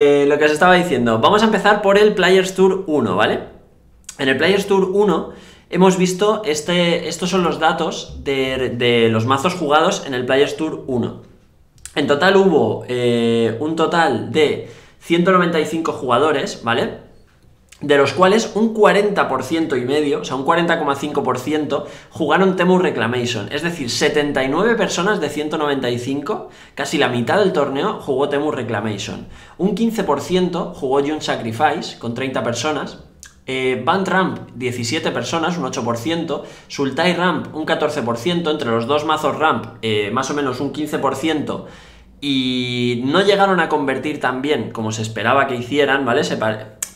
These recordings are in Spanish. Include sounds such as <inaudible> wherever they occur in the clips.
Eh, lo que os estaba diciendo, vamos a empezar por el Players Tour 1, ¿vale? En el Players Tour 1 hemos visto, este, estos son los datos de, los mazos jugados en el Players Tour 1. En total hubo eh, un total de 195 jugadores, ¿vale? De los cuales un 40% y medio, o sea, un 40,5% jugaron Temu Reclamation. Es decir, 79 personas de 195, casi la mitad del torneo, jugó Temu Reclamation. Un 15% jugó June Sacrifice, con 30 personas. Eh, Band Ramp, 17 personas, un 8%. Sultai Ramp, un 14%. Entre los dos mazos Ramp, eh, más o menos un 15% y no llegaron a convertir tan bien como se esperaba que hicieran, ¿vale? Se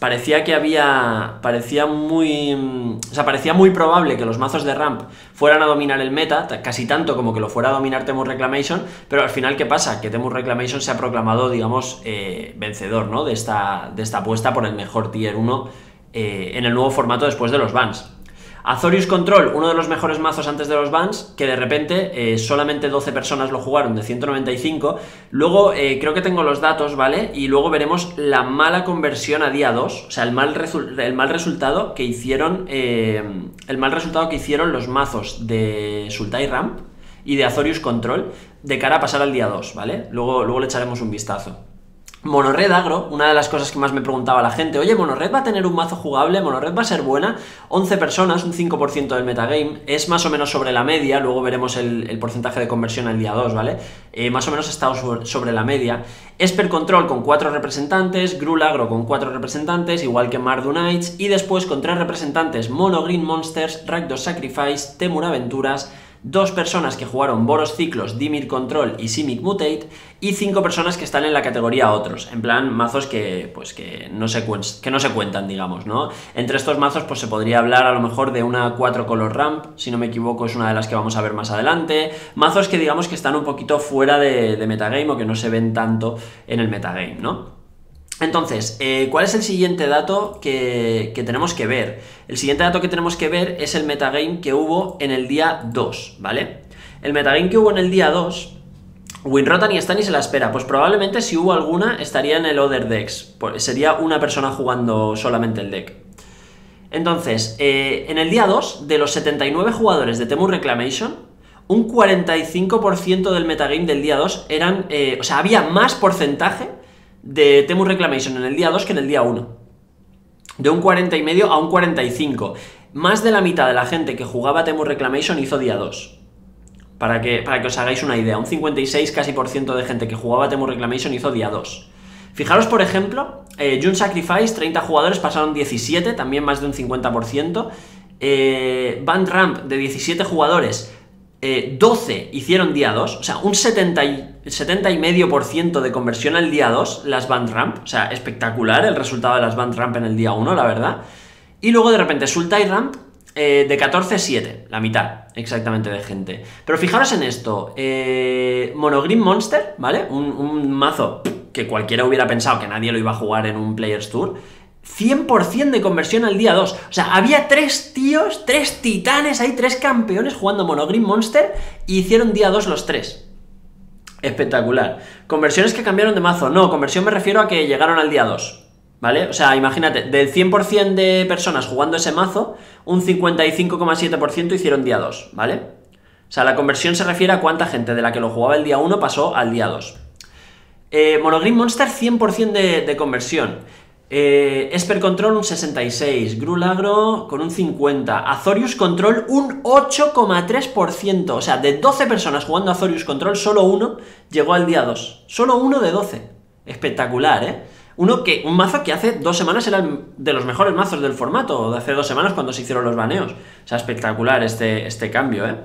parecía que había. Parecía muy. O sea, parecía muy probable que los mazos de ramp fueran a dominar el meta, casi tanto como que lo fuera a dominar Temur Reclamation, pero al final, ¿qué pasa? Que Temur Reclamation se ha proclamado, digamos, eh, vencedor, ¿no? De esta, de esta apuesta por el mejor tier 1 eh, en el nuevo formato después de los bans. Azorius Control, uno de los mejores mazos antes de los bans, que de repente eh, solamente 12 personas lo jugaron de 195. Luego eh, creo que tengo los datos, ¿vale? Y luego veremos la mala conversión a día 2, o sea, el mal, el mal resultado que hicieron. Eh, el mal resultado que hicieron los mazos de Sultai Ramp y de Azorius Control de cara a pasar al día 2, ¿vale? Luego, luego le echaremos un vistazo. Monored Agro, una de las cosas que más me preguntaba la gente, oye, Monored va a tener un mazo jugable, Monored va a ser buena, 11 personas, un 5% del metagame, es más o menos sobre la media, luego veremos el, porcentaje de conversión al día 2, ¿vale? Eh, más o menos está sobre, la media. Esper Control con 4 representantes, Grul Agro con 4 representantes, igual que Mardu Knights, y después con 3 representantes, Mono Green Monsters, Rakdos Sacrifice, Temur Aventuras, dos personas que jugaron Boros Ciclos, Dimir Control y Simic Mutate, y cinco personas que están en la categoría otros, en plan mazos que, pues, que, no, se que no se cuentan, digamos, ¿no? Entre estos mazos pues se podría hablar a lo mejor de una 4 color ramp, si no me equivoco es una de las que vamos a ver más adelante, mazos que digamos que están un poquito fuera de, de metagame o que no se ven tanto en el metagame, ¿no? Entonces, eh, ¿cuál es el siguiente dato que, tenemos que ver? El siguiente dato que tenemos que ver es el metagame que hubo en el día 2, ¿vale? El metagame que hubo en el día 2, Winrota ni está ni se la espera, pues probablemente si hubo alguna estaría en el Other Decks, sería una persona jugando solamente el deck. Entonces, eh, en el día 2, de los 79 jugadores de Temu Reclamation, un 45% del metagame del día 2 eran, eh, o sea, había más porcentaje de Temu Reclamation en el día 2 que en el día 1. De un 40 y medio a un 45. Más de la mitad de la gente que jugaba Temu Reclamation hizo día 2. Para que, para que os hagáis una idea, un 56 casi por ciento de gente que jugaba Temu Reclamation hizo día 2. Fijaros, por ejemplo, eh, June Sacrifice, 30 jugadores pasaron 17, también más de un 50%. Eh, Band Ramp, de 17 jugadores, 12 eh, hicieron día 2, o sea, un 70 y, 70 y medio por ciento de conversión al día 2, las Band Ramp, o sea, espectacular el resultado de las Band Ramp en el día 1, la verdad. Y luego de repente Sultai Ramp eh, de 14 7, la mitad exactamente de gente. Pero fijaros en esto, eh, Monogreen Monster, ¿vale? Un, un mazo que cualquiera hubiera pensado que nadie lo iba a jugar en un Players Tour. 100% de conversión al día 2. O sea, había tres tíos, tres titanes, hay tres campeones jugando Monogreen Monster y hicieron día 2 los tres. Espectacular. Conversiones que cambiaron de mazo. No, conversión me refiero a que llegaron al día 2. ¿Vale? O sea, imagínate, del 100% de personas jugando ese mazo, un 55,7% hicieron día 2, ¿vale? O sea, la conversión se refiere a cuánta gente de la que lo jugaba el día 1 pasó al día 2. Eh, Monogreen Monster 100% de, de conversión. Eh, Esper Control un 66, Grulagro con un 50, Azorius Control un 8,3%, o sea, de 12 personas jugando Azorius Control, solo uno llegó al día 2, solo uno de 12, espectacular, ¿eh? Uno que, un mazo que hace dos semanas era de los mejores mazos del formato, de hace dos semanas cuando se hicieron los baneos, o sea, espectacular este, este cambio, ¿eh?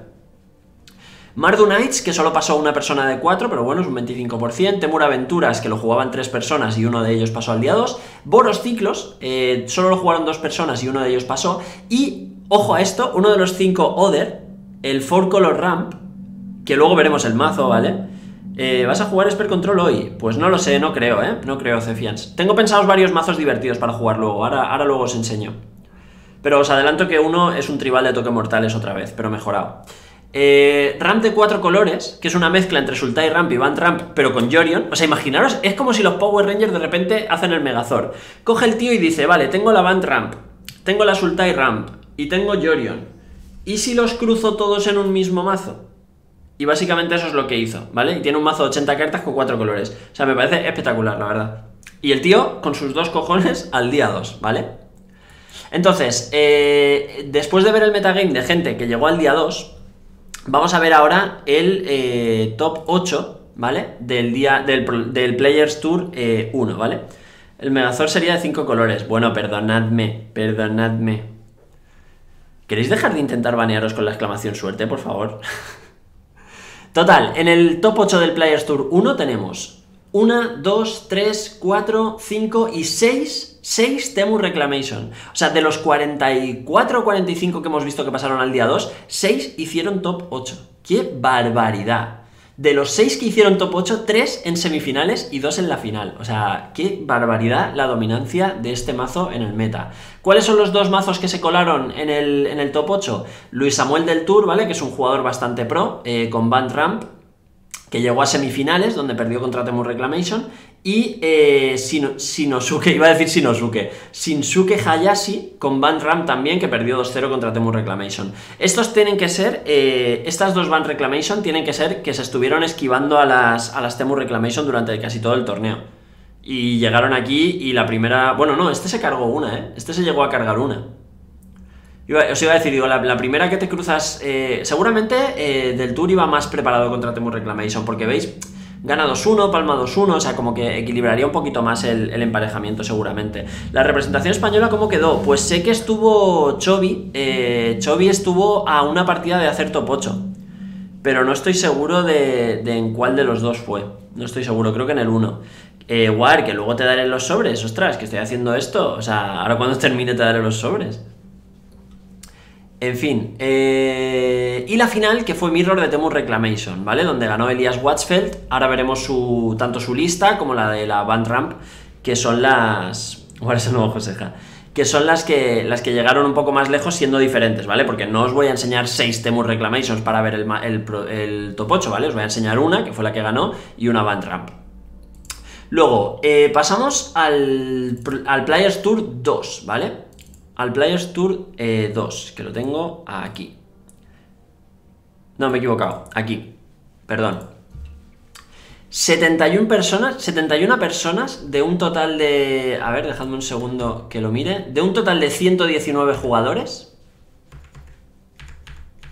Mardu Knights, que solo pasó una persona de 4, pero bueno, es un 25%. Temur Aventuras, que lo jugaban tres personas y uno de ellos pasó al día 2. Boros Ciclos, eh, solo lo jugaron dos personas y uno de ellos pasó. Y, ojo a esto, uno de los cinco Other, el 4 Color Ramp, que luego veremos el mazo, ¿vale? Eh, ¿Vas a jugar Esper Control hoy? Pues no lo sé, no creo, ¿eh? No creo, Cefians. Tengo pensados varios mazos divertidos para jugar luego, ahora, ahora luego os enseño. Pero os adelanto que uno es un tribal de toque mortales otra vez, pero mejorado. Eh, ramp de cuatro colores, que es una mezcla entre Sultai Ramp y Band Ramp, pero con Jorion. O sea, imaginaros, es como si los Power Rangers de repente hacen el Megazord. Coge el tío y dice, vale, tengo la Band Ramp, tengo la Sultai Ramp y tengo Jorion. ¿Y si los cruzo todos en un mismo mazo? Y básicamente eso es lo que hizo, ¿vale? Y tiene un mazo de 80 cartas con cuatro colores. O sea, me parece espectacular, la verdad. Y el tío con sus dos cojones <laughs> al día 2, ¿vale? Entonces, eh, después de ver el metagame de gente que llegó al día 2, vamos a ver ahora el eh, top 8, ¿vale? Del, día, del, Players Tour 1, eh, ¿vale? El Megazord sería de 5 colores. Bueno, perdonadme, perdonadme. ¿Queréis dejar de intentar banearos con la exclamación suerte, por favor? <laughs> Total, en el top 8 del Players Tour 1 tenemos 1, 2, 3, 4, 5 y 6, 6 Temu Reclamation. O sea, de los 44 o 45 que hemos visto que pasaron al día 2, 6 hicieron top 8. ¡Qué barbaridad! De los 6 que hicieron top 8, 3 en semifinales y 2 en la final. O sea, qué barbaridad la dominancia de este mazo en el meta. ¿Cuáles son los dos mazos que se colaron en el, en el top 8? Luis Samuel del Tour, ¿vale? Que es un jugador bastante pro, eh, con Band Ramp, que llegó a semifinales, donde perdió contra Temu Reclamation, y eh, Shinosuke, <laughs> iba a decir Shinosuke, Shinsuke Hayashi con Band Ram también, que perdió 2-0 contra Temu Reclamation. Estos tienen que ser, eh, estas dos Band Reclamation tienen que ser que se estuvieron esquivando a las, a las Temu Reclamation durante casi todo el torneo. Y llegaron aquí y la primera, bueno, no, este se cargó una, ¿eh? Este se llegó a cargar una os iba a decir, digo, la, primera que te cruzas, eh, seguramente eh, del Tour iba más preparado contra Temu Reclamation, porque veis, gana 2-1, palma 2-1, o sea, como que equilibraría un poquito más el, emparejamiento seguramente. La representación española, ¿cómo quedó? Pues sé que estuvo Chobi, eh, Chobi estuvo a una partida de hacer top 8, pero no estoy seguro de, en cuál de los dos fue, no estoy seguro, creo que en el 1. Eh, War, que luego te daré los sobres, ostras, que estoy haciendo esto, o sea, ahora cuando termine te daré los sobres. En fin, eh, y la final que fue Mirror de Temu Reclamation, ¿vale? Donde ganó Elias Watchfeld. Ahora veremos su, tanto su lista como la de la Band Ramp, que son las. ¿Cuál es el nuevo Joseja? Que son las que, las que llegaron un poco más lejos siendo diferentes, ¿vale? Porque no os voy a enseñar 6 Temu Reclamations para ver el, top 8, ¿vale? Os voy a enseñar una, que fue la que ganó, y una Band Ramp. Luego, eh, pasamos al, al Players Tour 2, ¿vale? Al Players Tour 2, eh, que lo tengo aquí. No, me he equivocado, aquí. Perdón. 71 personas, 71 personas de un total de... A ver, dejadme un segundo que lo mire. De un total de 119 jugadores.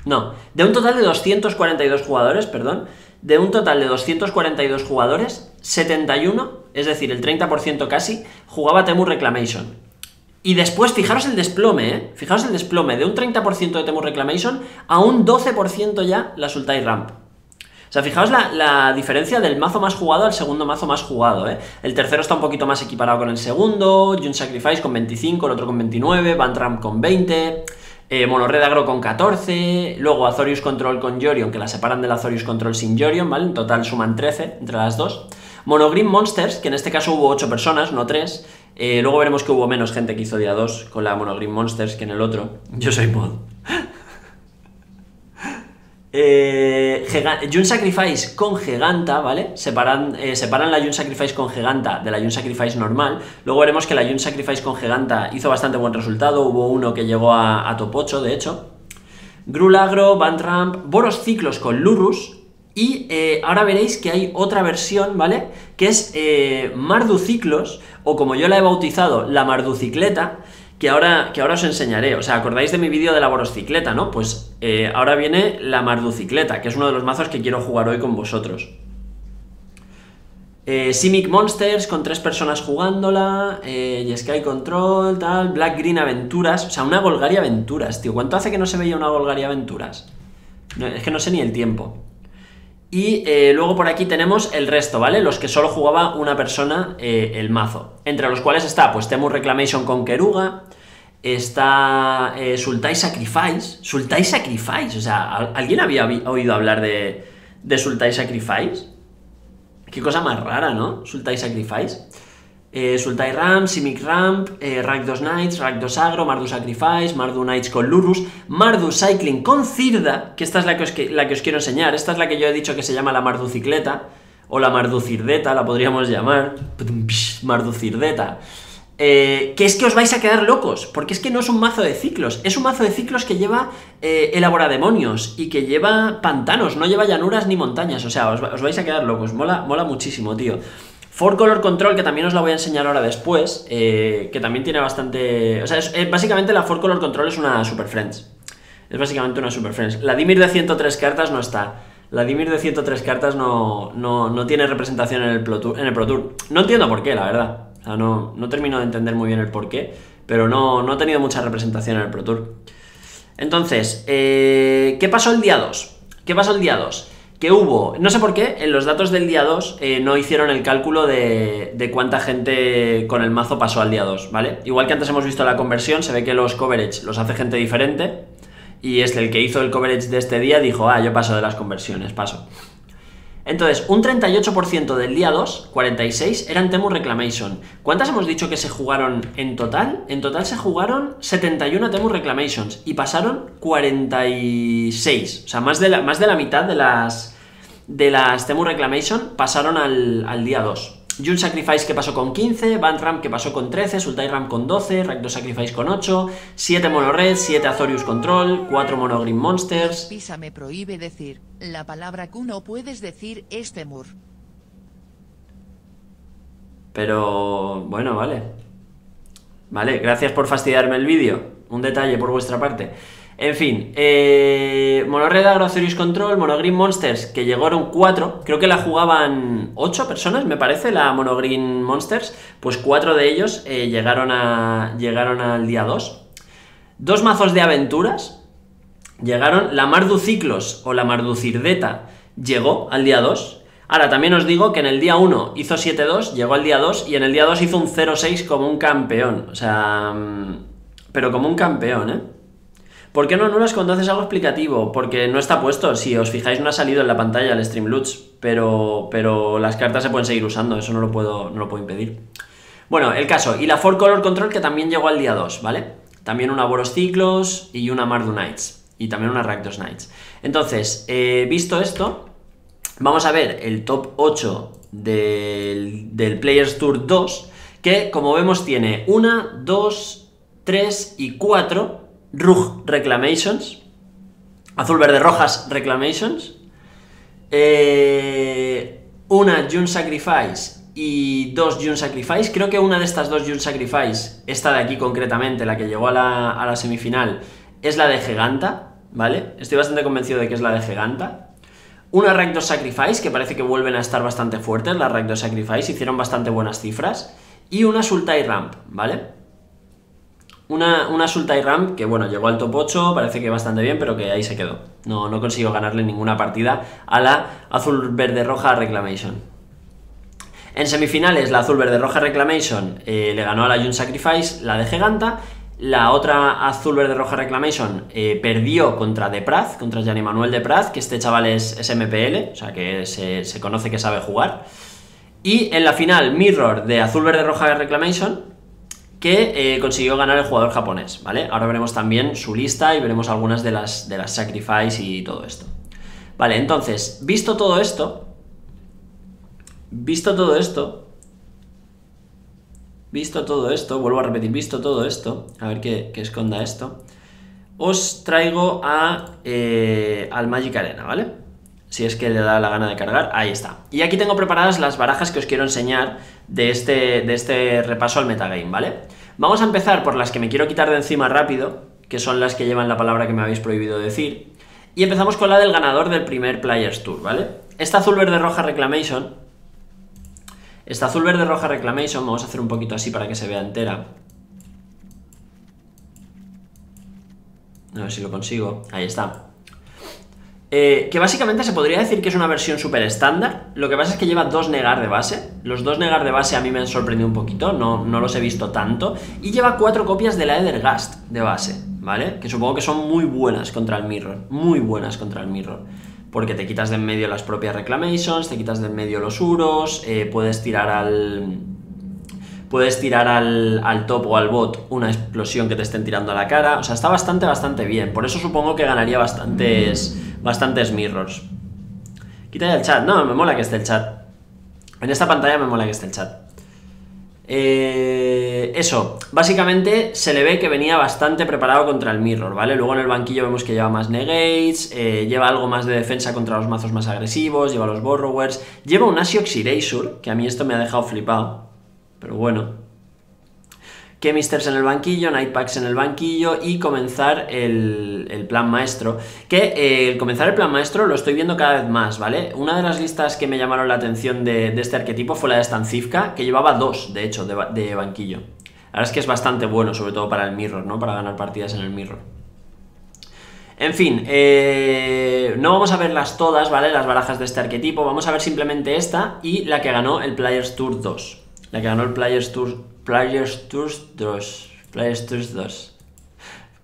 No, de un total de 242 jugadores, perdón. De un total de 242 jugadores, 71, es decir, el 30% casi, jugaba Temu Reclamation. Y después, fijaros el desplome, ¿eh? Fijaros el desplome de un 30% de Temu Reclamation a un 12% ya la Sultai Ramp. O sea, fijaos la, diferencia del mazo más jugado al segundo mazo más jugado, ¿eh? El tercero está un poquito más equiparado con el segundo, Jun Sacrifice con 25, el otro con 29, Band Ramp con 20, eh, Monored Agro con 14, luego Azorius Control con Jorion, que la separan del Azorius Control sin Jorion, ¿vale? En total suman 13 entre las dos. Monogreen Monsters, que en este caso hubo 8 personas, no 3, eh, luego veremos que hubo menos gente que hizo día 2 con la Monogreen Monsters que en el otro. Yo soy mod. <laughs> eh, Jun Sacrifice con Giganta, ¿vale? Separan, eh, separan la Jun Sacrifice con Giganta de la Jun Sacrifice normal. Luego veremos que la Jun Sacrifice con Giganta hizo bastante buen resultado. Hubo uno que llegó a, a top 8, de hecho. Grulagro, Bandramp, Boros Ciclos con Lurus, y eh, ahora veréis que hay otra versión, ¿vale? Que es eh, Marduciclos, o como yo la he bautizado, la Marducicleta, que ahora, que ahora os enseñaré. O sea, ¿acordáis de mi vídeo de la Boroscicleta, no? Pues eh, ahora viene la Marducicleta, que es uno de los mazos que quiero jugar hoy con vosotros. Simic Monsters con tres personas jugándola, y Sky Control, tal, Black Green Aventuras, o sea, una Golgaria Aventuras, tío. ¿Cuánto hace que no se veía una Golgaria Aventuras? es que no sé ni el tiempo. Y eh, luego por aquí tenemos el resto, ¿vale? Los que solo jugaba una persona eh, el mazo. Entre los cuales está, pues, Temu Reclamation con Keruga, está eh, Sultai Sacrifice. Sultai Sacrifice, o sea, ¿alguien había oído hablar de, de Sultai Sacrifice? Qué cosa más rara, ¿no? Sultai Sacrifice. Eh, Sultai Ramp, Simic Ramp, eh, 2 Knights, 2 Agro, Mardu Sacrifice, Mardu Knights con Lurus, Mardu Cycling con Cirda, que esta es la que, os, os quiero enseñar, esta es la que yo he dicho que se llama la Mardu Cicleta, o la Mardu Cirdeta, la podríamos llamar, Mardu Cirdeta. Eh, que es que os vais a quedar locos, porque es que no es un mazo de ciclos, es un mazo de ciclos que lleva eh, demonios y que lleva pantanos, no lleva llanuras ni montañas, o sea, os, vais a quedar locos, mola, mola muchísimo, tío. Four Color Control, que también os la voy a enseñar ahora después, eh, que también tiene bastante... O sea, eh, básicamente la Four Color Control es una Super Friends. Es básicamente una Super Friends. La Dimir de 103 cartas no está. La Dimir de 103 cartas no, no, tiene representación en el, Pro en el Tour. No entiendo por qué, la verdad no, no termino de entender muy bien el por qué, pero no, no ha tenido mucha representación en el Pro Tour. Entonces, eh, ¿qué pasó el día 2? ¿Qué pasó el día 2? Que hubo, no sé por qué, en los datos del día 2 eh, no hicieron el cálculo de, de, cuánta gente con el mazo pasó al día 2, ¿vale? Igual que antes hemos visto la conversión, se ve que los coverage los hace gente diferente, y es el que hizo el coverage de este día dijo, ah, yo paso de las conversiones, paso. Entonces, un 38% del día 2, 46, eran Temu Reclamation. ¿Cuántas hemos dicho que se jugaron en total? En total se jugaron 71 Temu Reclamations y pasaron 46. O sea, más de la, más de la mitad de las, de las Temu Reclamation pasaron al, al día 2. Jun Sacrifice que pasó con 15, Van Ram que pasó con 13, Sultai Ram con 12, Rakdo Sacrifice con 8, 7 Mono Red, 7 Azorius Control, 4 Mono Green Monsters. Pisa me prohíbe decir la palabra Q no puedes decir este mur. Pero bueno, vale. Vale, gracias por fastidiarme el vídeo. Un detalle por vuestra parte. En fin, eh, Monorred Agrocerius Control, Monogreen Monsters, que llegaron 4, creo que la jugaban 8 personas, me parece, la Monogreen Monsters, pues 4 de ellos eh, llegaron, a, llegaron al día 2. Dos mazos de aventuras llegaron, la Mardu Ciclos o la Mardu Cirdeta llegó al día 2. Ahora, también os digo que en el día 1 hizo 7-2, llegó al día 2, y en el día 2 hizo un 0-6 como un campeón. O sea, mm, pero como un campeón, ¿eh? ¿Por qué no anulas cuando haces algo explicativo? Porque no está puesto. Si os fijáis, no ha salido en la pantalla el Streamloots, pero, pero las cartas se pueden seguir usando, eso no lo puedo, no lo puedo impedir. Bueno, el caso. Y la Four Color Control que también llegó al día 2, ¿vale? También una Boros Ciclos y una Mardu Knights. Y también una Rakdos Knights. Entonces, eh, visto esto, vamos a ver el top 8 del, del Players Tour 2, que como vemos tiene 1, 2, 3 y 4 Rug Reclamations, azul, verde, rojas Reclamations, eh, una June Sacrifice y dos June Sacrifice. Creo que una de estas dos June Sacrifice, esta de aquí concretamente, la que llegó a la, semifinal, es la de Giganta, ¿vale? Estoy bastante convencido de que es la de Giganta. Una Rank 2 Sacrifice, que parece que vuelven a estar bastante fuertes, las Rank 2 Sacrifice, hicieron bastante buenas cifras. Y una Sultai Ramp, ¿vale? Una, una Sultai Ramp que, bueno, llegó al top 8, parece que bastante bien, pero que ahí se quedó. No, no consiguió ganarle ninguna partida a la azul-verde-roja Reclamation. En semifinales, la azul-verde-roja Reclamation eh, le ganó a la Jun Sacrifice, la de Giganta. La otra azul-verde-roja Reclamation eh, perdió contra Depraz, contra Gianni Manuel Depraz, que este chaval es, MPL, o sea que se, se conoce que sabe jugar. Y en la final, Mirror de azul-verde-roja Reclamation, que eh, consiguió ganar el jugador japonés, ¿vale? Ahora veremos también su lista y veremos algunas de las, de las sacrifice y todo esto. Vale, entonces, visto todo esto, visto todo esto, visto todo esto, vuelvo a repetir, visto todo esto, a ver qué, esconda esto, os traigo a, eh, al Magic Arena, ¿vale? Si es que le da la gana de cargar, ahí está. Y aquí tengo preparadas las barajas que os quiero enseñar de este, de este repaso al metagame, ¿vale? Vamos a empezar por las que me quiero quitar de encima rápido, que son las que llevan la palabra que me habéis prohibido decir. Y empezamos con la del ganador del primer Players Tour, ¿vale? Esta azul verde roja Reclamation. Esta azul verde roja Reclamation, vamos a hacer un poquito así para que se vea entera. A ver si lo consigo. Ahí está. Eh, que básicamente se podría decir que es una versión súper estándar. Lo que pasa es que lleva dos negar de base. Los dos negar de base a mí me han sorprendido un poquito, no, no los he visto tanto. Y lleva cuatro copias de la Edergast de base, ¿vale? Que supongo que son muy buenas contra el Mirror. Muy buenas contra el Mirror. Porque te quitas de en medio las propias Reclamations, te quitas de en medio los Uros, eh, puedes tirar al puedes tirar al, al, top o al bot una explosión que te estén tirando a la cara, o sea, está bastante, bastante bien, por eso supongo que ganaría bastantes, bastantes mirrors. Quita el chat, no, me mola que esté el chat. En esta pantalla me mola que esté el chat. Eh, eso, básicamente se le ve que venía bastante preparado contra el Mirror, ¿vale? Luego en el banquillo vemos que lleva más negates, eh, lleva algo más de defensa contra los mazos más agresivos, lleva los Borrowers, lleva un Asiox Erasure, que a mí esto me ha dejado flipado, pero bueno, Chemisters en el banquillo, Nightpacks en el banquillo y comenzar el, plan maestro. Que eh, el comenzar el plan maestro lo estoy viendo cada vez más, ¿vale? Una de las listas que me llamaron la atención de, este arquetipo fue la de Stancifka, que llevaba dos, de hecho, de, banquillo. La verdad es que es bastante bueno, sobre todo para el Mirror, ¿no? Para ganar partidas en el Mirror. En fin, eh, no vamos a verlas todas, ¿vale? Las barajas de este arquetipo, vamos a ver simplemente esta y la que ganó el Players Tour 2. La que ganó el Players Tour Players Tour 2. Players Tour 2.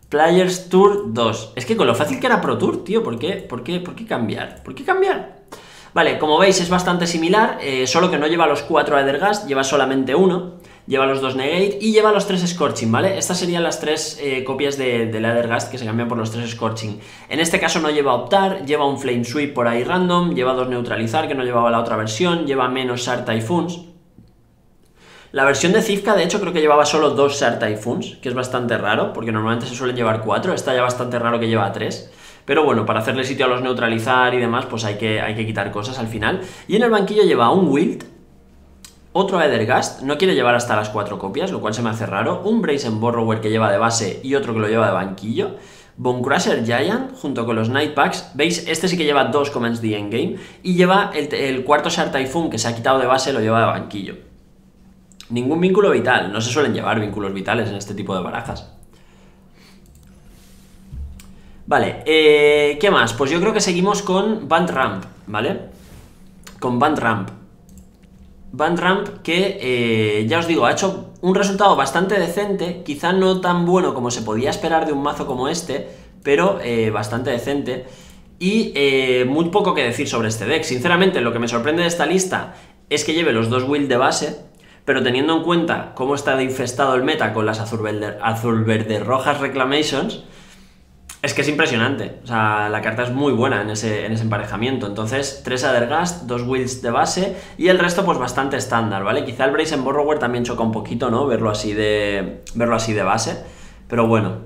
Players Tour 2. Es que con lo fácil que era Pro Tour, tío, ¿por qué, por qué, por qué cambiar? ¿Por qué cambiar? Vale, como veis es bastante similar, eh, solo que no lleva los 4 Ethergast, lleva solamente uno, lleva los 2 Negate y lleva los 3 Scorching, ¿vale? Estas serían las 3 eh, copias de, de Ethergast que se cambian por los 3 Scorching. En este caso no lleva Optar, lleva un Flame Sweep por ahí random, lleva 2 Neutralizar, que no llevaba la otra versión, lleva menos Shark Typhoons, la versión de Zivka, de hecho, creo que llevaba solo dos Shard Typhoons, que es bastante raro, porque normalmente se suelen llevar cuatro, está ya bastante raro que lleva tres. Pero bueno, para hacerle sitio a los neutralizar y demás, pues hay que, hay que quitar cosas al final. Y en el banquillo lleva un Wild, otro Edergast, no quiere llevar hasta las cuatro copias, lo cual se me hace raro. Un Brazen Borrower que lleva de base y otro que lo lleva de banquillo. Bonecrusher Giant junto con los Night Packs. ¿Veis? Este sí que lleva dos Commands de Endgame. Y lleva el, el cuarto Shard Typhoon que se ha quitado de base, lo lleva de banquillo. Ningún vínculo vital, no se suelen llevar vínculos vitales en este tipo de barajas. Vale, eh, ¿qué más? Pues yo creo que seguimos con Band Ramp, ¿vale? Con Band Ramp. Band Ramp que, eh, ya os digo, ha hecho un resultado bastante decente, quizá no tan bueno como se podía esperar de un mazo como este, pero eh, bastante decente. Y muy poco que decir sobre este deck. Sinceramente, lo que me sorprende de esta lista es que lleve los dos Will de base, pero teniendo en cuenta cómo está infestado el meta con las azul verde, azul -verde rojas reclamations, es que es impresionante. O sea, la carta es muy buena en ese, en ese emparejamiento. Entonces, 3 Adergast, 2 Wills de base y el resto, pues bastante estándar, ¿vale? Quizá el Brazen Borrower también choca un poquito, ¿no? Verlo así de, verlo así de base. Pero bueno,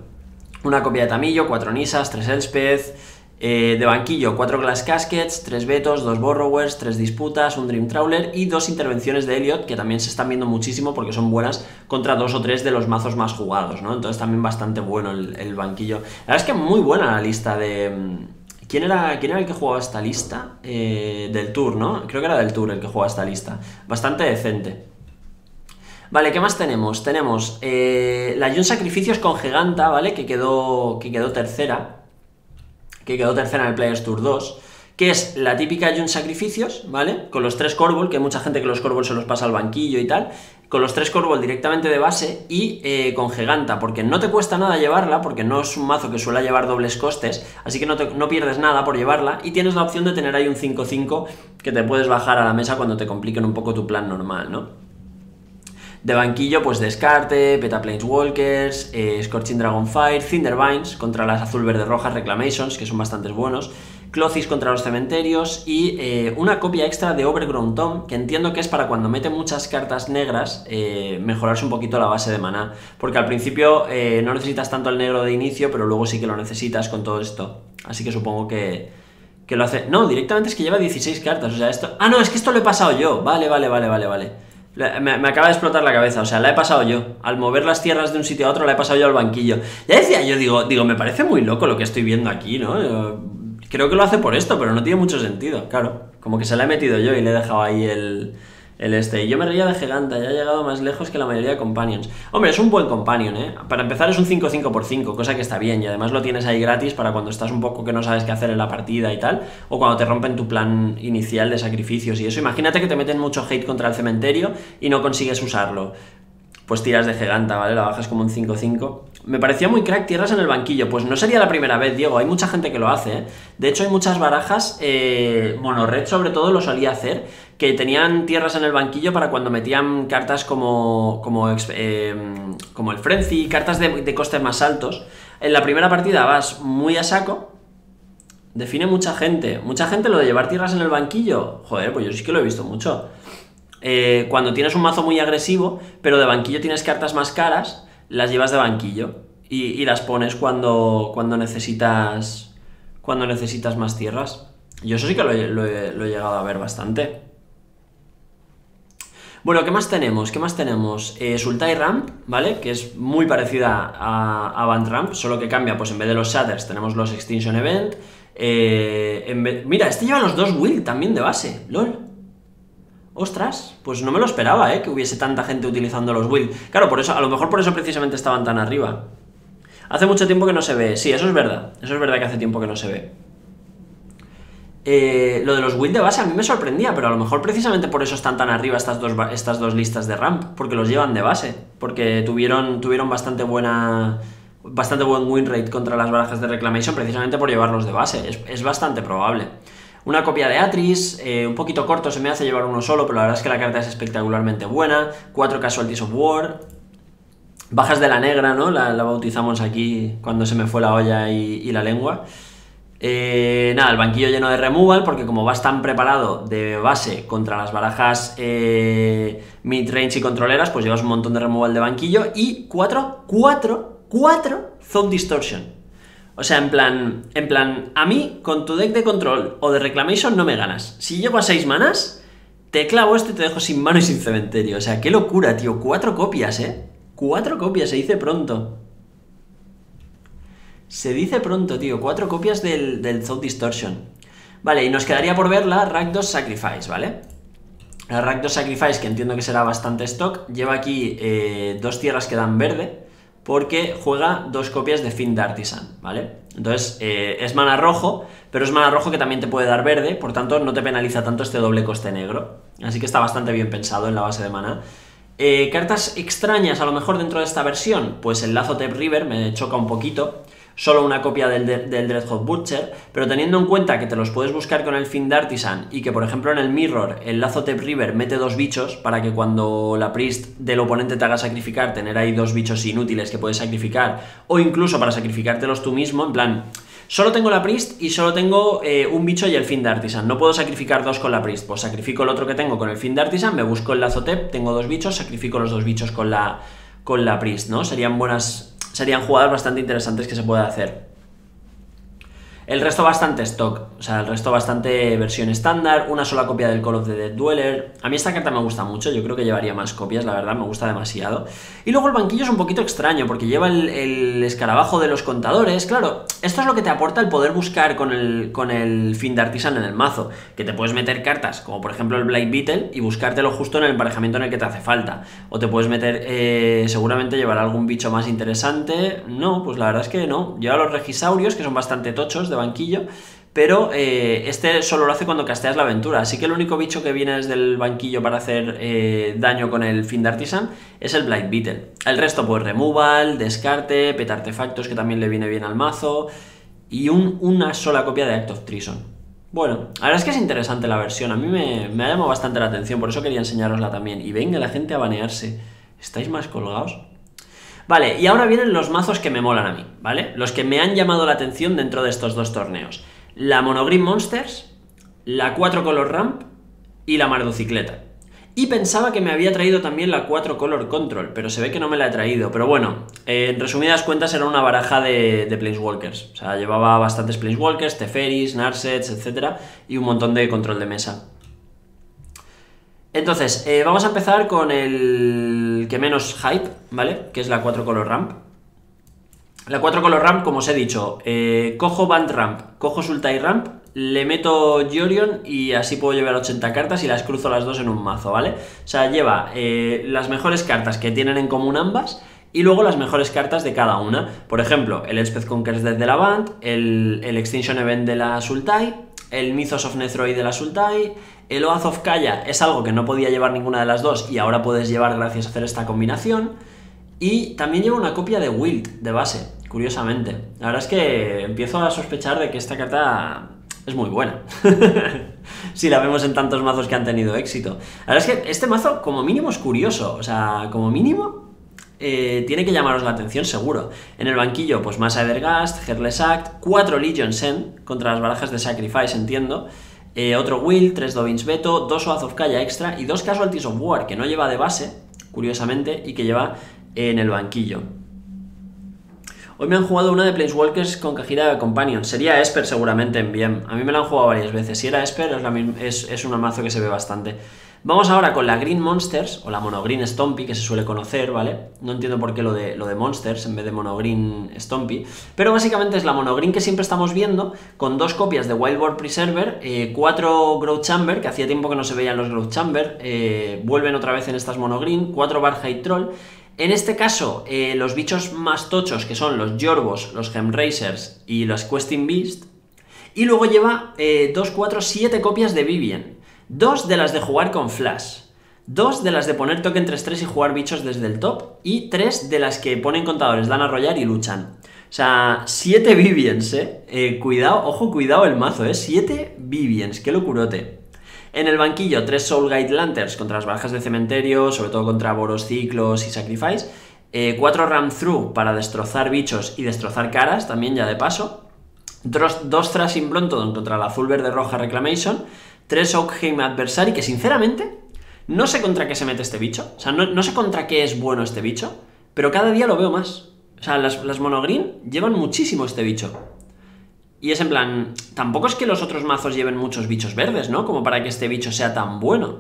una copia de Tamillo, 4 Nisas, 3 Elspeth eh, de banquillo, 4 Glass Caskets, 3 Betos, 2 Borrowers, 3 Disputas, un Dream Trawler y dos intervenciones de Elliot que también se están viendo muchísimo porque son buenas contra dos o tres de los mazos más jugados, ¿no? Entonces también bastante bueno el, banquillo. La verdad es que muy buena la lista de... Mm, ¿Quién era, ¿Quién era el que jugaba esta lista? Eh, del Tour, ¿no? Creo que era del Tour el que jugaba esta lista. Bastante decente. Vale, ¿qué más tenemos? Tenemos eh, la Jun Sacrificios con Giganta, ¿vale? Que quedó, que quedó tercera que quedó tercera en el Players Tour 2, que es la típica Jun Sacrificios, ¿vale? Con los tres Corbol, que hay mucha gente que los Corbol se los pasa al banquillo y tal, con los tres Corbol directamente de base y eh, con Giganta, porque no te cuesta nada llevarla, porque no es un mazo que suele llevar dobles costes, así que no, no pierdes nada por llevarla, y tienes la opción de tener ahí un 5-5 que te puedes bajar a la mesa cuando te compliquen un poco tu plan normal, ¿no? De banquillo, pues Descarte, Beta Planeswalkers, eh, Scorching Dragonfire, Cindervines contra las azul verde rojas Reclamations, que son bastante buenos, Clothis contra los cementerios y eh, una copia extra de Overgrown Tom, que entiendo que es para cuando mete muchas cartas negras, eh, mejorarse un poquito la base de maná, porque al principio no necesitas tanto el negro de inicio, pero luego sí que lo necesitas con todo esto. Así que supongo que, que lo hace... No, directamente es que lleva 16 cartas, o sea, esto... Ah, no, es que esto lo he pasado yo. Vale, vale, vale, vale, vale. Me, acaba de explotar la cabeza, o sea, la he pasado yo. Al mover las tierras de un sitio a otro, la he pasado yo al banquillo. Ya decía yo, digo, digo, me parece muy loco lo que estoy viendo aquí, ¿no? Creo que lo hace por esto, pero no tiene mucho sentido, claro. Como que se la he metido yo y le he dejado ahí el, el este. Yo me reía de Giganta, ya ha llegado más lejos que la mayoría de companions. Hombre, es un buen companion, ¿eh? Para empezar es un 5-5 por 5, cosa que está bien. Y además lo tienes ahí gratis para cuando estás un poco que no sabes qué hacer en la partida y tal. O cuando te rompen tu plan inicial de sacrificios y eso. Imagínate que te meten mucho hate contra el cementerio y no consigues usarlo. Pues tiras de Giganta, ¿vale? La bajas como un 5-5. Me parecía muy crack tierras en el banquillo. Pues no sería la primera vez, Diego. Hay mucha gente que lo hace. ¿eh? De hecho, hay muchas barajas, eh, Monored sobre todo lo solía hacer, que tenían tierras en el banquillo para cuando metían cartas como, como, eh, como el Frenzy, cartas de, de costes más altos. En la primera partida vas muy a saco. Define mucha gente. Mucha gente lo de llevar tierras en el banquillo. Joder, pues yo sí que lo he visto mucho. Eh, cuando tienes un mazo muy agresivo, pero de banquillo tienes cartas más caras, las llevas de banquillo y, las pones cuando, cuando necesitas cuando necesitas más tierras. Yo eso sí que lo, he, llegado a ver bastante. Bueno, ¿qué más tenemos? ¿Qué más tenemos? Eh, Sultai Ramp, ¿vale? Que es muy parecida a, a Band Ramp, solo que cambia, pues en vez de los Shatters tenemos los Extinction Event. Eh, mira, este lleva los dos Will también de base, lol. Ostras, pues no me lo esperaba, ¿eh? Que hubiese tanta gente utilizando los Will. Claro, por eso, a lo mejor por eso precisamente estaban tan arriba. Hace mucho tiempo que no se ve. Sí, eso es verdad. Eso es verdad que hace tiempo que no se ve. Eh, lo de los Will de base a mí me sorprendía, pero a lo mejor precisamente por eso están tan arriba estas dos, estas dos listas de ramp, porque los llevan de base, porque tuvieron, tuvieron bastante buena bastante buen win rate contra las barajas de Reclamation precisamente por llevarlos de base, es, es bastante probable. Una copia de Atris, eh, un poquito corto, se me hace llevar uno solo, pero la verdad es que la carta es espectacularmente buena. Cuatro Casualties of War. Bajas de la negra, ¿no? La, bautizamos aquí cuando se me fue la olla y, la lengua. Eh, nada, el banquillo lleno de removal, porque como vas tan preparado de base contra las barajas eh, mid-range y controleras, pues llevas un montón de removal de banquillo. Y cuatro, cuatro, cuatro Thought Distortion. O sea, en plan, en plan, a mí con tu deck de control o de reclamation no me ganas. Si llego a 6 manas, te clavo esto y te dejo sin mano y sin cementerio. O sea, qué locura, tío. Cuatro copias, ¿eh? Cuatro copias, se dice pronto. Se dice pronto, tío. Cuatro copias del, del Thought Distortion. Vale, y nos quedaría por ver la Rakdos Sacrifice, ¿vale? La Rakdos Sacrifice, que entiendo que será bastante stock, lleva aquí eh, dos tierras que dan verde porque juega dos copias de Fiend Artisan, ¿vale? Entonces, eh, es mana rojo, pero es mana rojo que también te puede dar verde, por tanto no te penaliza tanto este doble coste negro. Así que está bastante bien pensado en la base de mana. Eh, cartas extrañas a lo mejor dentro de esta versión, pues el Lazo Tep River me choca un poquito, solo una copia del, del Dreadhawk Butcher, pero teniendo en cuenta que te los puedes buscar con el Fiend Artisan y que, por ejemplo, en el Mirror el Lazo Tep River mete dos bichos para que cuando la Priest del oponente te haga sacrificar, tener ahí dos bichos inútiles que puedes sacrificar, o incluso para sacrificártelos tú mismo, en plan, Solo tengo la Priest y solo tengo eh, un bicho y el Fiend Artisan. No puedo sacrificar dos con la Priest. Pues sacrifico el otro que tengo con el Fiend Artisan, me busco el Lazo Tep, tengo dos bichos, sacrifico los dos bichos con la, con la Priest, ¿no? Serían buenas serían jugadas bastante interesantes que se puede hacer. El resto bastante stock, o sea, el resto bastante versión estándar, una sola copia del Call of the Dead Dweller. A mí esta carta me gusta mucho, yo creo que llevaría más copias, la verdad, me gusta demasiado. Y luego el banquillo es un poquito extraño, porque lleva el, escarabajo de los contadores. Claro, esto es lo que te aporta el poder buscar con el, con el fin de artisan en el mazo, que te puedes meter cartas, como por ejemplo el Blade Beetle, y buscártelo justo en el emparejamiento en el que te hace falta. O te puedes meter, eh, seguramente llevar algún bicho más interesante. No, pues la verdad es que no. Lleva los regisaurios, que son bastante tochos banquillo, pero eh, este solo lo hace cuando casteas la aventura, así que el único bicho que viene desde el banquillo para hacer eh, daño con el fin de Artisan es el Blight Beetle. El resto pues removal, descarte, pet artefactos que también le viene bien al mazo y una sola copia de Act of Treason. Bueno, la verdad es que es interesante la versión, a mí me, me ha llamado bastante la atención, por eso quería enseñarosla también. Y venga la gente a banearse, ¿estáis más colgados? Vale, y ahora vienen los mazos que me molan a mí, ¿vale? Los que me han llamado la atención dentro de estos dos torneos. La Monogreen Monsters, la 4 Color Ramp y la Mardocicleta. Y pensaba que me había traído también la 4 Color Control, pero se ve que no me la he traído. Pero bueno, en resumidas cuentas era una baraja de, de Planeswalkers. O sea, llevaba bastantes Planeswalkers, Teferis, Narsets, etc. Y un montón de control de mesa. Entonces, eh, vamos a empezar con el que menos hype, ¿vale? Que es la 4 color ramp. La 4 color ramp, como os he dicho, eh, cojo Band Ramp, cojo Sultai Ramp, le meto Jorion y así puedo llevar 80 cartas y las cruzo las dos en un mazo, ¿vale? O sea, lleva eh, las mejores cartas que tienen en común ambas y luego las mejores cartas de cada una. Por ejemplo, el Elspeth Conquers de la Band, el, el Extinction Event de la Sultai, el Mythos of Nethroi de la Sultai, El Oath of Kaya es algo que no podía llevar ninguna de las dos y ahora puedes llevar gracias a hacer esta combinación. Y también lleva una copia de Wild de base, curiosamente. La verdad es que empiezo a sospechar de que esta carta es muy buena. <laughs> si la vemos en tantos mazos que han tenido éxito. La verdad es que este mazo, como mínimo, es curioso. O sea, como mínimo, eh, tiene que llamaros la atención seguro. En el banquillo, pues más Edergast, Headless Act, 4 Legion Send contra las barajas de Sacrifice, entiendo. Eh, otro Will, 3 Dobbins Veto, 2 Oath of Kaya extra y 2 Casualties of War, que no lleva de base, curiosamente, y que lleva en el banquillo. Hoy me han jugado una de Planeswalkers con cajita de Companion. Sería Esper seguramente en bien. A mí me la han jugado varias veces. Si era Esper es, es un mazo que se ve bastante. Vamos ahora con la Green Monsters, o la Mono Green Stompy, que se suele conocer, ¿vale? No entiendo por qué lo de, Monsters en vez de Mono Green Stompy, pero básicamente es la Mono Green que siempre estamos viendo, con dos copias de Wildboard Preserver, eh, cuatro Growth Chamber, que hacía tiempo que no se veían los Growth Chamber, eh, vuelven otra vez en estas Mono Green, cuatro Barhide Troll, en este caso, eh, los bichos más tochos, que son los Yorbos, los Gemracers y los Questing Beast, y luego lleva 2, 4, 7 copias de Vivien. Dos de las de jugar con Flash. Dos de las de poner token 3-3 y jugar bichos desde el top. Y tres de las que ponen contadores, dan a rollar y luchan. O sea, siete Viviens, ¿eh? ¿eh? Cuidado, ojo, cuidado el mazo, ¿eh? Siete Viviens, qué locurote. En el banquillo, tres Soul Guide Lanterns contra las barajas de cementerio, sobre todo contra Boros Ciclos y Sacrifice. Eh, cuatro Ram Through para destrozar bichos y destrozar caras, también ya de paso. Dos, dos Thrashing Brontodon contra la Azul Verde Roja Reclamation 3 Oakham Adversary, que sinceramente no sé contra qué se mete este bicho. O sea, no, sé contra qué es bueno este bicho, pero cada día lo veo más. O sea, las, las monogreen llevan muchísimo este bicho. Y es en plan, tampoco es que los otros mazos lleven muchos bichos verdes, ¿no? Como para que este bicho sea tan bueno.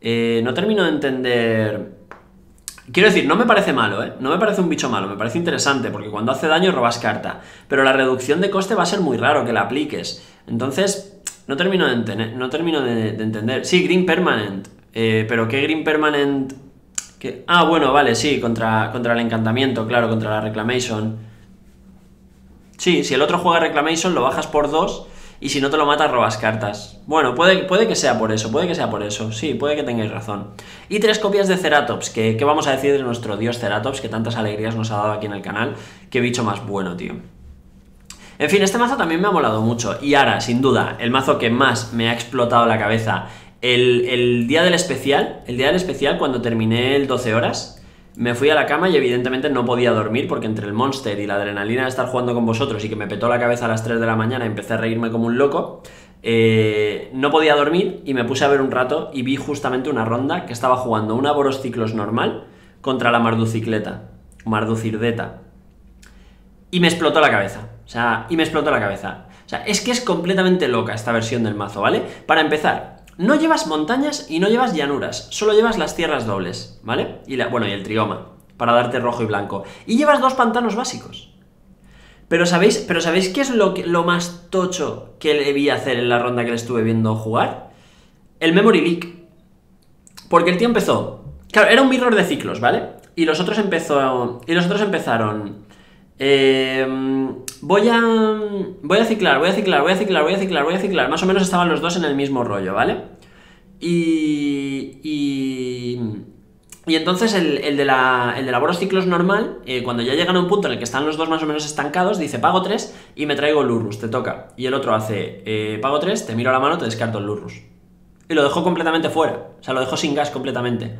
Eh, no termino de entender... Quiero decir, no me parece malo, ¿eh? No me parece un bicho malo, me parece interesante, porque cuando hace daño robas carta. Pero la reducción de coste va a ser muy raro que la apliques. Entonces, no termino de, entender, no termino de, entender. Sí, Green Permanent. Eh, pero ¿qué Green Permanent? Ah, bueno, vale, sí, contra, contra el encantamiento, claro, contra la Reclamation. Sí, si el otro juega Reclamation, lo bajas por dos y si no te lo matas, robas cartas. Bueno, puede, puede que sea por eso, puede que sea por eso. Sí, puede que tengáis razón. Y tres copias de Ceratops, que, ¿qué vamos a decir de nuestro dios Ceratops, que tantas alegrías nos ha dado aquí en el canal. Qué bicho más bueno, tío. En fin, este mazo también me ha molado mucho. Y ahora, sin duda, el mazo que más me ha explotado la cabeza, el, día del especial, el día del especial, cuando terminé el 12 horas, me fui a la cama y evidentemente no podía dormir porque entre el monster y la adrenalina de estar jugando con vosotros y que me petó la cabeza a las 3 de la mañana y empecé a reírme como un loco, eh, no podía dormir y me puse a ver un rato y vi justamente una ronda que estaba jugando una Boros Ciclos normal contra la Marducicleta, Marducirdeta. Y me explotó la cabeza. O sea, y me explotó la cabeza. O sea, es que es completamente loca esta versión del mazo, ¿vale? Para empezar, no llevas montañas y no llevas llanuras, solo llevas las tierras dobles, ¿vale? Y la, bueno, y el trioma, para darte rojo y blanco. Y llevas dos pantanos básicos. Pero ¿sabéis, pero ¿sabéis qué es lo, lo más tocho que le vi hacer en la ronda que le estuve viendo jugar? El Memory Leak. Porque el tío empezó... Claro, era un mirror de ciclos, ¿vale? Y los otros empezó... Y los otros empezaron... Eh, voy a. Voy a ciclar, voy a ciclar, voy a ciclar, voy a ciclar, voy a ciclar. Más o menos estaban los dos en el mismo rollo, ¿vale? Y. Y. Y entonces el, de la, el de la Boros Ciclos normal, eh, cuando ya llegan a un punto en el que están los dos más o menos estancados, dice pago 3 y me traigo Lurrus, te toca. Y el otro hace eh, pago 3, te miro a la mano, te descarto el Lurrus. Y lo dejó completamente fuera, o sea, lo dejó sin gas completamente.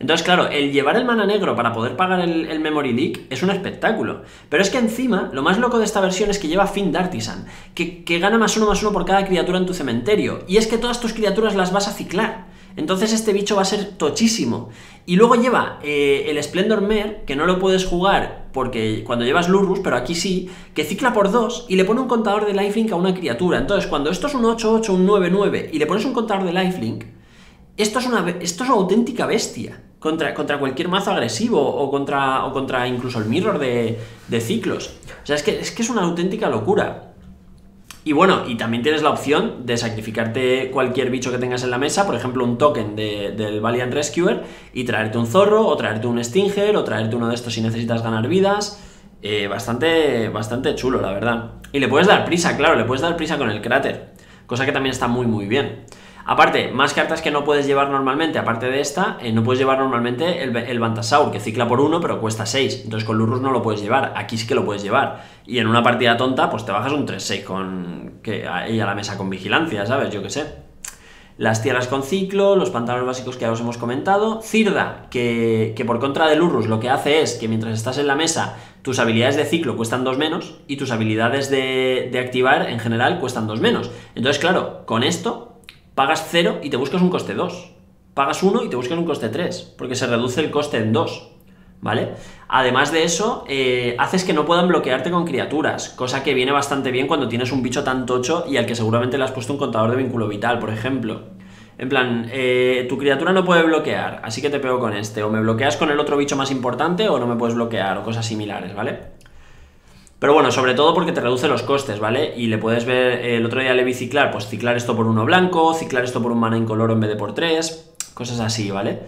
Entonces, claro, el llevar el mana negro para poder pagar el, Memory Leak es un espectáculo. Pero es que encima, lo más loco de esta versión es que lleva Fiend Artisan, que, que gana más uno más uno por cada criatura en tu cementerio. Y es que todas tus criaturas las vas a ciclar. Entonces este bicho va a ser tochísimo. Y luego lleva eh, el Splendor Mare, que no lo puedes jugar porque cuando llevas Lurrus, pero aquí sí, que cicla por 2 y le pone un contador de lifelink a una criatura. Entonces, cuando esto es un 8-8, un 9-9 y le pones un contador de lifelink, esto es una, esto es una auténtica bestia contra, contra cualquier mazo agresivo o contra, o contra incluso el mirror de, ciclos. O sea, es que, es que es una auténtica locura. Y bueno, y también tienes la opción de sacrificarte cualquier bicho que tengas en la mesa, por ejemplo un token del Valiant Rescuer, y traerte un zorro, o traerte un Stinger, o traerte uno de estos si necesitas ganar vidas. Eh, bastante, bastante chulo, la verdad. Y le puedes dar prisa, claro, le puedes dar prisa con el cráter, cosa que también está muy muy bien. Aparte, más cartas que no puedes llevar normalmente, aparte de esta, eh, no puedes llevar normalmente el, el Bantasaur, que cicla por 1, pero cuesta 6. Entonces con Lurrus no lo puedes llevar. Aquí sí que lo puedes llevar. Y en una partida tonta, pues te bajas un 3-6 con. que ahí a la mesa con vigilancia, ¿sabes? Yo qué sé las tierras con ciclo, los pantalones básicos que ya os hemos comentado, Cirda, que, por contra de Lurrus lo que hace es que mientras estás en la mesa, tus habilidades de ciclo cuestan dos menos y tus habilidades de, activar en general cuestan dos menos. Entonces, claro, con esto pagas 0 y te buscas un coste 2. Pagas 1 y te buscas un coste 3, porque se reduce el coste en 2. ¿Vale? Además de eso, eh, haces que no puedan bloquearte con criaturas, cosa que viene bastante bien cuando tienes un bicho tan tocho y al que seguramente le has puesto un contador de vínculo vital, por ejemplo. En plan, eh, tu criatura no puede bloquear, así que te pego con este. O me bloqueas con el otro bicho más importante o no me puedes bloquear, o cosas similares, ¿vale? Pero bueno, sobre todo porque te reduce los costes, ¿vale? Y le puedes ver, el otro día le vi ciclar, pues ciclar esto por uno blanco, ciclar esto por un mana incoloro en vez de por tres, cosas así, ¿vale?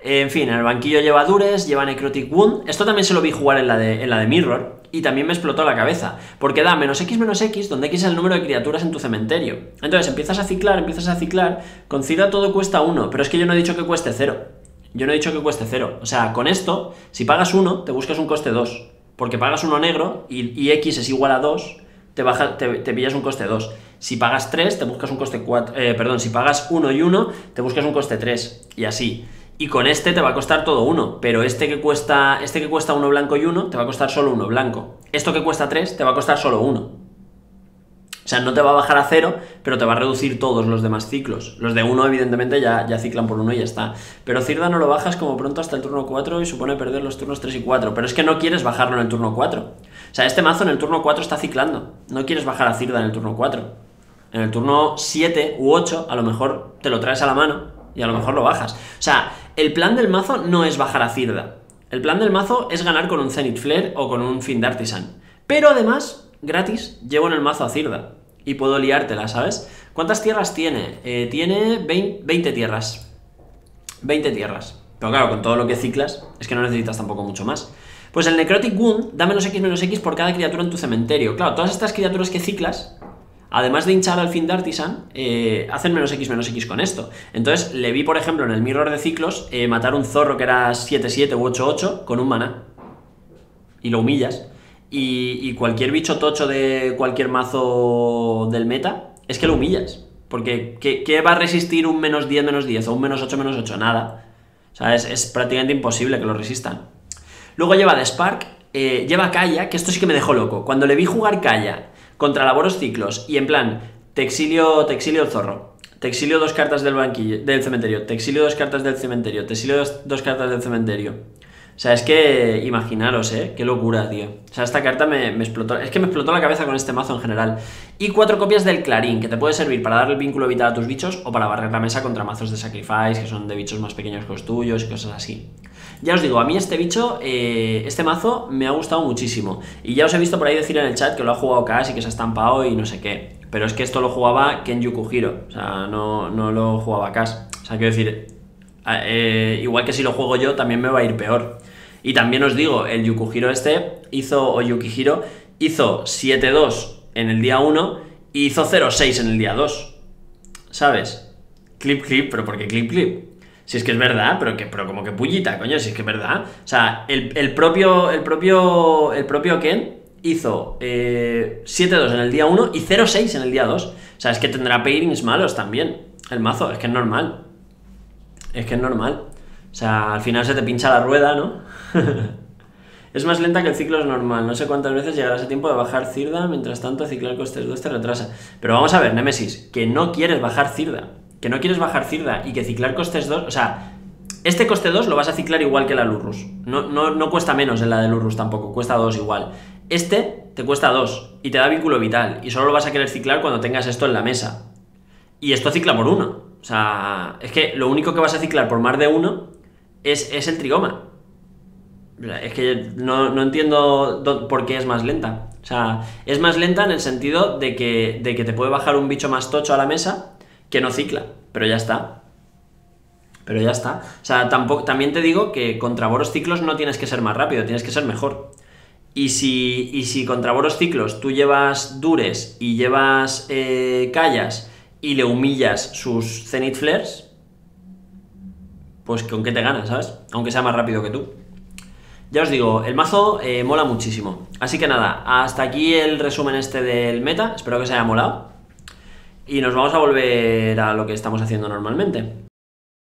En fin, en el banquillo lleva Dures, lleva Necrotic Wound. Esto también se lo vi jugar en la, de, en la de Mirror y también me explotó la cabeza. Porque da menos X menos X, donde X es el número de criaturas en tu cementerio. Entonces empiezas a ciclar, empiezas a ciclar. Con Cida todo cuesta 1, pero es que yo no he dicho que cueste 0. Yo no he dicho que cueste 0. O sea, con esto, si pagas 1, te buscas un coste 2. Porque pagas uno negro y, X es igual a 2, te, baja, te, pillas un coste 2. Si pagas 3, te buscas un coste 4. Eh, perdón, si pagas 1 y 1, te buscas un coste 3. Y así. Y con este te va a costar todo uno, pero este que cuesta este que cuesta uno blanco y uno te va a costar solo uno blanco. Esto que cuesta tres te va a costar solo uno. O sea, no te va a bajar a cero, pero te va a reducir todos los demás ciclos. Los de uno, evidentemente, ya, ya ciclan por uno y ya está. Pero Cirda no lo bajas como pronto hasta el turno 4 y supone perder los turnos 3 y 4. Pero es que no quieres bajarlo en el turno 4. O sea, este mazo en el turno 4 está ciclando. No quieres bajar a Cirda en el turno 4. En el turno 7 u 8, a lo mejor te lo traes a la mano y a lo mejor lo bajas. O sea, el plan del mazo no es bajar a Cirda. El plan del mazo es ganar con un Zenith Flare o con un Fiend Artisan. Pero además, gratis, llevo en el mazo a Cirda. Y puedo liártela, ¿sabes? ¿Cuántas tierras tiene? Eh, tiene 20, tierras. 20 tierras. Pero claro, con todo lo que ciclas, es que no necesitas tampoco mucho más. Pues el Necrotic Wound da menos X menos X por cada criatura en tu cementerio. Claro, todas estas criaturas que ciclas además de hinchar al fin de Artisan, eh, hacen menos X menos X con esto. Entonces le vi, por ejemplo, en el mirror de ciclos, eh, matar un zorro que era 7-7 u 8-8 con un mana. Y lo humillas. Y, cualquier bicho tocho de cualquier mazo del meta, es que lo humillas. Porque ¿qué, va a resistir un menos 10 menos 10 o un menos 8 menos 8? Nada. O sea, es, prácticamente imposible que lo resistan. Luego lleva de Spark, eh, lleva Kaya, que esto sí que me dejó loco. Cuando le vi jugar Kaya contra laboros ciclos y en plan, te exilio, te exilio el zorro, te exilio dos cartas del banquillo, del cementerio, te exilio dos cartas del cementerio, te exilio dos, cartas del cementerio. O sea, es que imaginaros, ¿eh? Qué locura, tío. O sea, esta carta me, explotó. Es que me explotó la cabeza con este mazo en general. Y cuatro copias del Clarín, que te puede servir para darle el vínculo vital a tus bichos o para barrer la mesa contra mazos de Sacrifice, que son de bichos más pequeños que los tuyos y cosas así. Ya os digo, a mí este bicho, eh, este mazo, me ha gustado muchísimo. Y ya os he visto por ahí decir en el chat que lo ha jugado casi, que se ha estampado y no sé qué. Pero es que esto lo jugaba Ken Yukuhiro. O sea, no, no lo jugaba Cash. O sea, quiero decir, eh, igual que si lo juego yo, también me va a ir peor. Y también os digo, el Yukuhiro este hizo, o Yukihiro, hizo 7-2 en el día 1 y hizo 0-6 en el día 2. ¿Sabes? Clip, clip, pero ¿por qué clip, clip? Si es que es verdad, pero que, pero como que pullita, coño, si es que es verdad. O sea, el, propio, el propio. El propio Ken hizo 7-2 eh, en el día 1 y 0-6 en el día 2. O sea, es que tendrá pairings malos también. El mazo, es que es normal. Es que es normal. O sea, al final se te pincha la rueda, ¿no? <laughs> es más lenta que el ciclo es normal. No sé cuántas veces llegará ese tiempo de bajar Cirda, mientras tanto ciclar costes 2 te retrasa. Pero vamos a ver, Nemesis, que no quieres bajar Cirda que no quieres bajar Cirda y que ciclar costes 2, o sea, este coste 2 lo vas a ciclar igual que la Lurrus. No, no, cuesta menos en la de Lurrus tampoco, cuesta 2 igual. Este te cuesta 2 y te da vínculo vital y solo lo vas a querer ciclar cuando tengas esto en la mesa. Y esto cicla por 1. O sea, es que lo único que vas a ciclar por más de 1 es, es, el trigoma. Es que no, no entiendo por qué es más lenta. O sea, es más lenta en el sentido de que, de que te puede bajar un bicho más tocho a la mesa que no cicla, pero ya está. Pero ya está. O sea, tampoco, también te digo que contra boros ciclos no tienes que ser más rápido, tienes que ser mejor. Y si, y si contra boros ciclos tú llevas dures y llevas eh, callas y le humillas sus Zenith Flares, pues con qué te ganas, ¿sabes? Aunque sea más rápido que tú. Ya os digo, el mazo eh, mola muchísimo. Así que nada, hasta aquí el resumen este del meta. Espero que os haya molado. Y nos vamos a volver a lo que estamos haciendo normalmente.